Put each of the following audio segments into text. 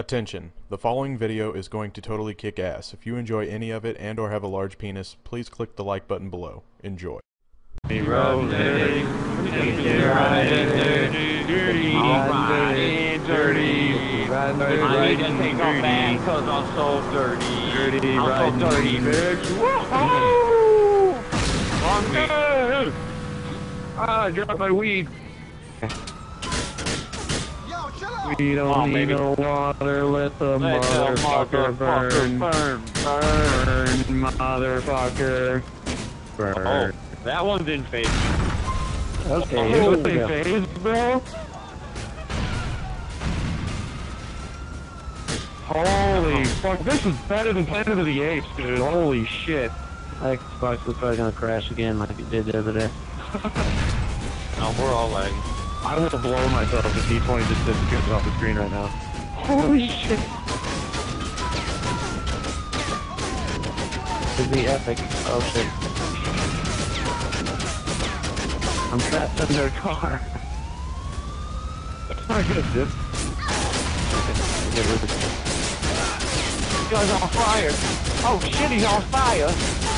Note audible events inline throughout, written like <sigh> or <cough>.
Attention, the following video is going to totally kick ass. If you enjoy any of it and or have a large penis, please click the like button below. Enjoy. Dirty, dirty, dirty, dirty, riding dirty. I need to take off that cause I'm so dirty. Dirty, I'm riding so dirty, dirty. bitch. <laughs> Woohoo! I'm good. I dropped my weed. <laughs> We don't on, need baby. no water, let the Let the motherfucker burn. burn, burn. Burn, motherfucker. Oh, that one didn't faze me. Okay, Oh, you there you go. phase, bro? Holy uh-huh. fuck, this is better than Planet of the Apes, dude. Holy shit. Xbox is probably gonna crash again like it did the other day. <laughs> No, we're all lagging. I will blow myself if D20 just disappears off the screen right now. Holy shit. Could be epic. Oh shit. I'm trapped under a car. That's not good, dude. Get rid of This guy's on fire. Oh shit, he's on fire.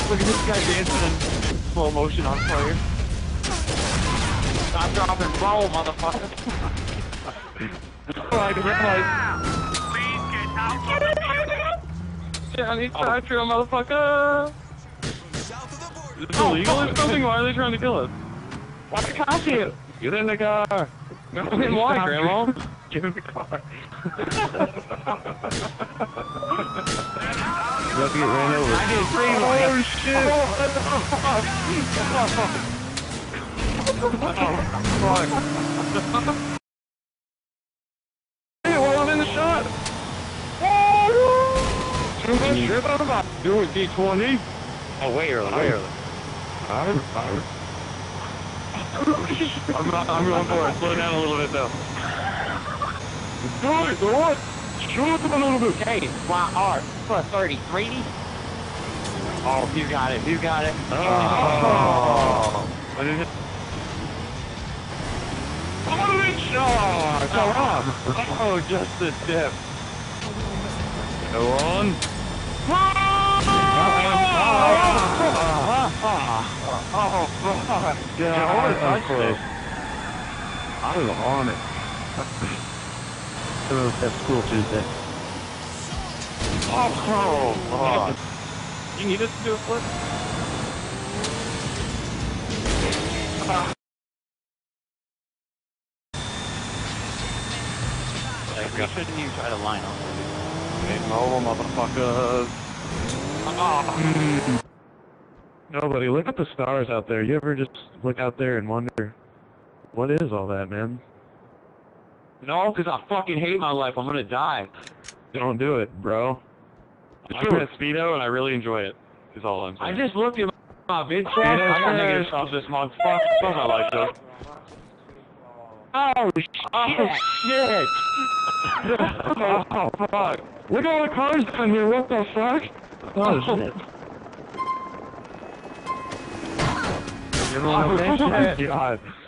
Look at this guy dancing in slow motion on fire. Stop, drop, and roll, motherfucker. Like, like, Johnny Nitro, motherfucker. is this oh, illegal or something? Why are they trying to kill us? Why the cops here? Get in the car. No, <laughs> Then why, Grandma? <laughs> Get in the car. You have to get ran over. I did three Oh, <laughs> Hey, while I'm in the shot. Too much shit on my Do it, D20. Oh, way early, way early. I'm, I'm, I'm, not, I'm going for it. Slow down a little bit, though. Do it, do it. Shoot him a little bit. K, Y, R, plus 33. Oh, you got it, you got it. Oh. I Oh, come on. Oh, just a dip. Go on. Oh, fuck. Yeah, I was touched close. I was on it. Some of us have school Tuesday. Oh, fuck. You need us to do a flip? Like, we shouldn't even try to line up. Game over, motherfuckers. <laughs> Nobody, look at the stars out there. You ever just look out there and wonder, what is all that, man? No, because I fucking hate my life. I'm gonna die. Don't do it, bro. I'm Dude. at Speedo and I really enjoy it. it. Is all I'm I just looked at my vid chat. I got sure. negative stuff this month. Fuck, fuck my life, though. Oh shit! Oh, shit! <laughs> oh fuck! Look at all the cars down here. What the fuck? Oh, oh. shit! Everyone <laughs> okay? Oh, God. Oh,